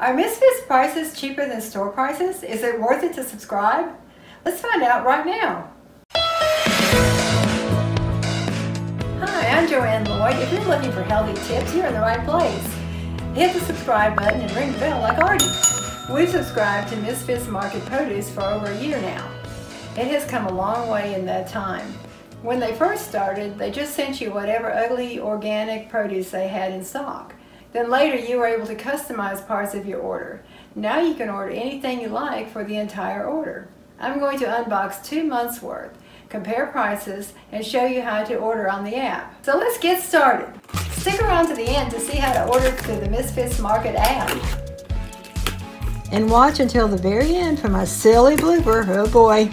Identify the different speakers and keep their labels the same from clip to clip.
Speaker 1: Are Misfits prices cheaper than store prices? Is it worth it to subscribe? Let's find out right now. Hi, I'm Joann Loy. If you're looking for healthy tips, you're in the right place. Hit the subscribe button and ring the bell like Artie. We've subscribed to Misfits Market Produce for over a year now. It has come a long way in that time. When they first started, they just sent you whatever ugly organic produce they had in stock. Then later you were able to customize parts of your order. Now you can order anything you like for the entire order. I'm going to unbox two months worth, compare prices, and show you how to order on the app. So let's get started. Stick around to the end to see how to order through the Misfits Market app. And watch until the very end for my silly blooper, oh boy.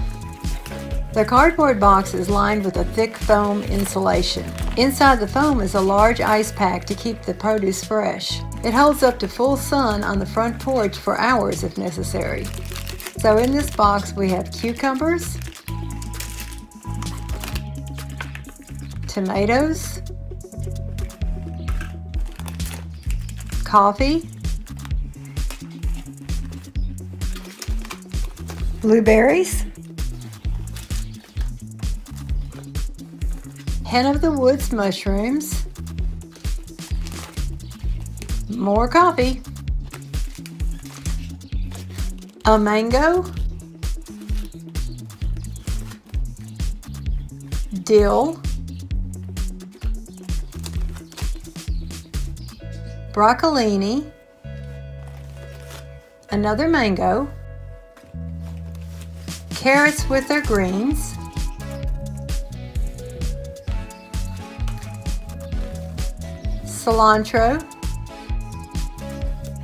Speaker 1: The cardboard box is lined with a thick foam insulation. Inside the foam is a large ice pack to keep the produce fresh. It holds up to full sun on the front porch for hours if necessary. So in this box we have cucumbers, tomatoes, coffee, blueberries, hen of the woods mushrooms, more coffee, a mango, dill, broccolini, another mango, carrots with their greens, cilantro,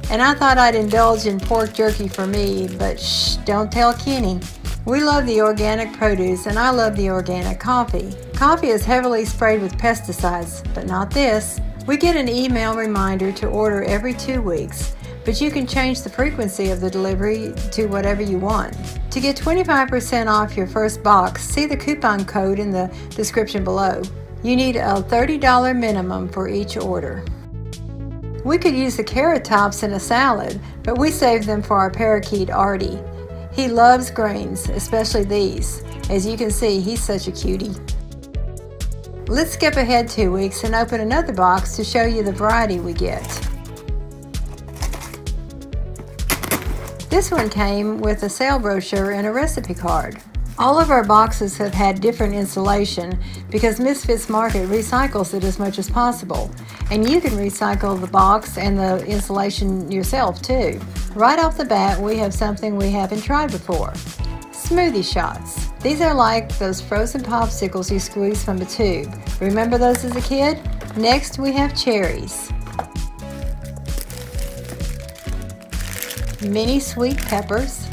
Speaker 1: and I thought I'd indulge in pork jerky for me, but shh, don't tell Kenny. We love the organic produce and I love the organic coffee. Coffee is heavily sprayed with pesticides, but not this. We get an email reminder to order every two weeks but you can change the frequency of the delivery to whatever you want. To get 25% off your first box, see the coupon code in the description below. You need a $30 minimum for each order. We could use the carrot tops in a salad, but we saved them for our parakeet Artie. He loves greens, especially these. As you can see, he's such a cutie. Let's skip ahead two weeks and open another box to show you the variety we get. This one came with a sale brochure and a recipe card. All of our boxes have had different insulation because Misfits Market recycles it as much as possible. And you can recycle the box and the insulation yourself too. Right off the bat, we have something we haven't tried before. Smoothie shots. These are like those frozen popsicles you squeeze from a tube. Remember those as a kid? Next, we have cherries. mini sweet peppers,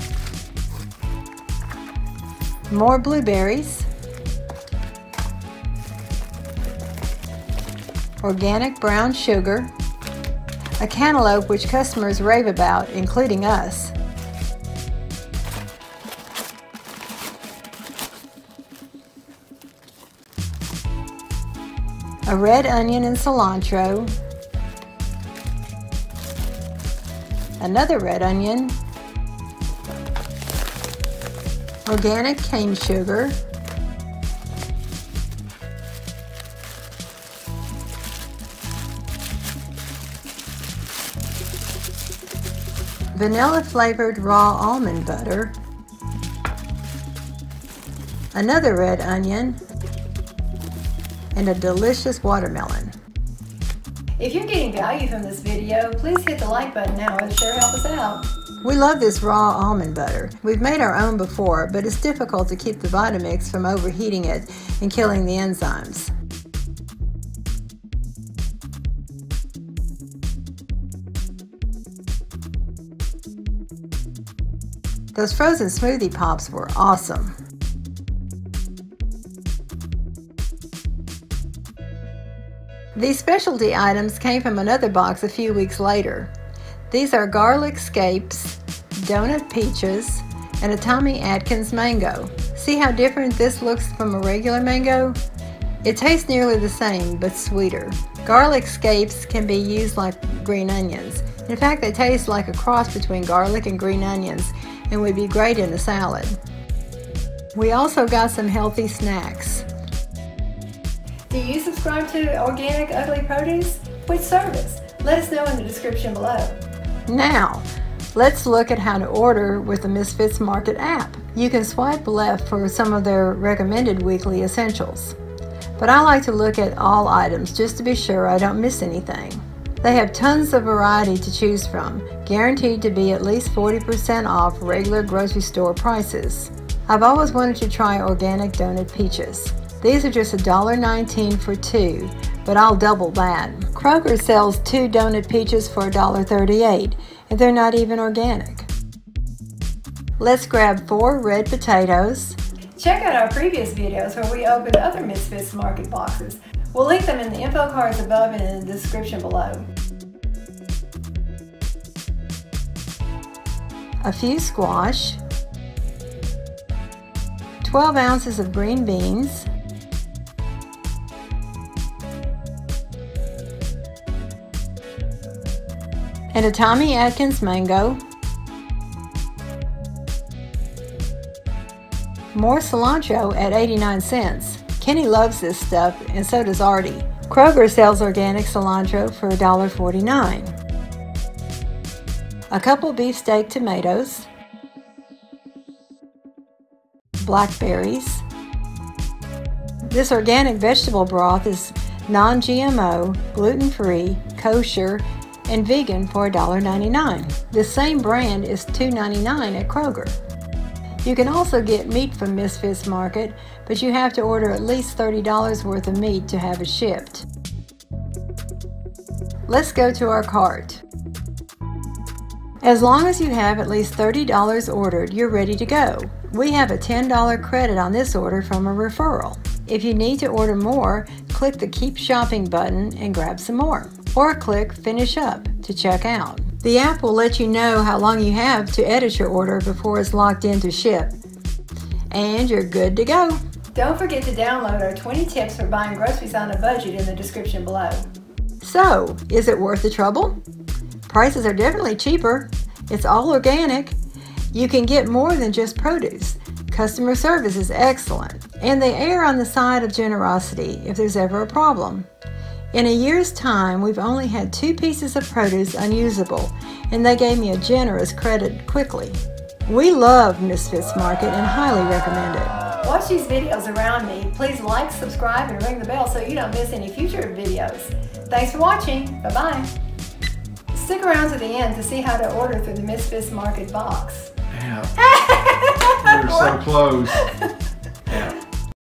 Speaker 1: more blueberries, organic brown sugar, a cantaloupe which customers rave about, including us, a red onion and cilantro, another red onion, organic cane sugar, vanilla flavored raw almond butter, another red onion, and a delicious watermelon. If you're getting value from this video, please hit the like button now. It'll sure help us out. We love this raw almond butter. We've made our own before, but it's difficult to keep the Vitamix from overheating it and killing the enzymes. Those frozen smoothie pops were awesome. These specialty items came from another box a few weeks later. These are garlic scapes, donut peaches, and a Tommy Atkins mango. See how different this looks from a regular mango? It tastes nearly the same, but sweeter. Garlic scapes can be used like green onions. In fact, they taste like a cross between garlic and green onions and would be great in a salad. We also got some healthy snacks. Do you subscribe to Organic Ugly Produce? Which service? Let us know in the description below. Now, let's look at how to order with the Misfits Market app. You can swipe left for some of their recommended weekly essentials. But I like to look at all items just to be sure I don't miss anything. They have tons of variety to choose from, guaranteed to be at least 40% off regular grocery store prices. I've always wanted to try organic donut peaches. These are just $1.19 for two, but I'll double that. Kroger sells two donut peaches for $1.38, and they're not even organic. Let's grab four red potatoes. Check out our previous videos where we opened other Misfits Market boxes. We'll link them in the info cards above and in the description below. A few squash, 12 ounces of green beans, and a Tommy Atkins mango, more cilantro at 89 cents. Kenny loves this stuff and so does Artie. Kroger sells organic cilantro for $1.49. A couple beefsteak tomatoes, blackberries. This organic vegetable broth is non-GMO, gluten-free, kosher, and vegan for $1.99. The same brand is $2.99 at Kroger. You can also get meat from Misfits Market, but you have to order at least $30 worth of meat to have it shipped. Let's go to our cart. As long as you have at least $30 ordered, you're ready to go. We have a $10 credit on this order from a referral. If you need to order more, click the Keep Shopping button and grab some more. Or click Finish Up to check out. The app will let you know how long you have to edit your order before it's locked in to ship. And you're good to go. Don't forget to download our 20 tips for buying groceries on a budget in the description below. So, is it worth the trouble? Prices are definitely cheaper. It's all organic you can get more than just produce. Customer service is excellent, and they err on the side of generosity if there's ever a problem. In a year's time, we've only had two pieces of produce unusable, and they gave me a generous credit quickly. We love Misfits Market and highly recommend it. Watch these videos around me. Please like, subscribe, and ring the bell so you don't miss any future videos. Thanks for watching. Bye-bye. Stick around to the end to see how to order through the Misfits Market box.
Speaker 2: Yeah. We're so close.